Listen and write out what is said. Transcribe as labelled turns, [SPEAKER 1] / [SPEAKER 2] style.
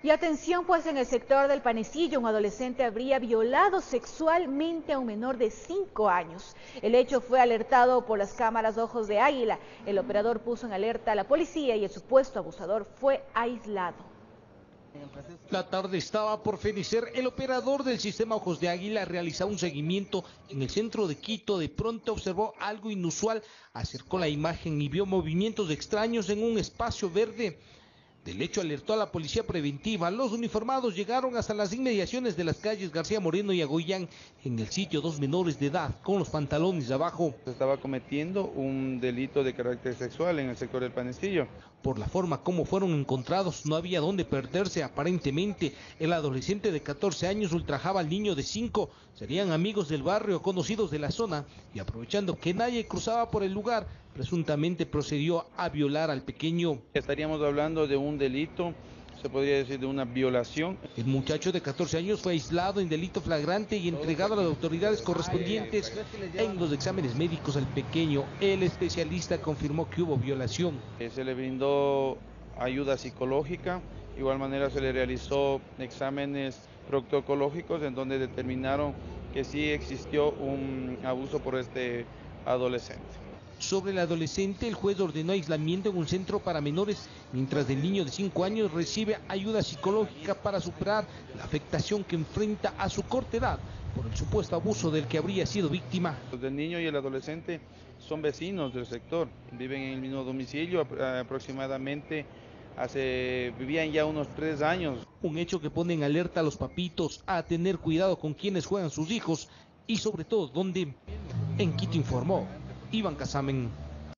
[SPEAKER 1] Y atención, pues en el sector del panecillo, un adolescente habría violado sexualmente a un menor de 5 años. El hecho fue alertado por las cámaras Ojos de Águila. El operador puso en alerta a la policía y el supuesto abusador fue aislado.
[SPEAKER 2] La tarde estaba por fenecer. El operador del sistema Ojos de Águila realizaba un seguimiento en el centro de Quito. De pronto observó algo inusual, acercó la imagen y vio movimientos extraños en un espacio verde. Del hecho alertó a la policía preventiva. Los uniformados llegaron hasta las inmediaciones de las calles García Moreno y Agoyán. En el sitio dos menores de edad con los pantalones de abajo.
[SPEAKER 3] Se estaba cometiendo un delito de carácter sexual en el sector del panecillo.
[SPEAKER 2] Por la forma como fueron encontrados, no había dónde perderse. Aparentemente, el adolescente de 14 años ultrajaba al niño de 5. Serían amigos del barrio, conocidos de la zona, y aprovechando que nadie cruzaba por el lugar, presuntamente procedió a violar al pequeño.
[SPEAKER 3] Estaríamos hablando de un delito, se podría decir de una violación.
[SPEAKER 2] El muchacho de 14 años fue aislado en delito flagrante y entregado a las autoridades correspondientes en los exámenes médicos al pequeño. El especialista confirmó que hubo violación.
[SPEAKER 3] Eh, se le brindó ayuda psicológica, de igual manera se le realizó exámenes proctocológicos en donde determinaron que sí existió un abuso por este adolescente.
[SPEAKER 2] Sobre el adolescente, el juez ordenó aislamiento en un centro para menores, mientras el niño de 5 años recibe ayuda psicológica para superar la afectación que enfrenta a su corta edad por el supuesto abuso del que habría sido víctima.
[SPEAKER 3] El niño y el adolescente son vecinos del sector, viven en el mismo domicilio aproximadamente hace vivían ya unos tres años.
[SPEAKER 2] Un hecho que pone en alerta a los papitos a tener cuidado con quienes juegan sus hijos y sobre todo donde en Quito informó iban kasaming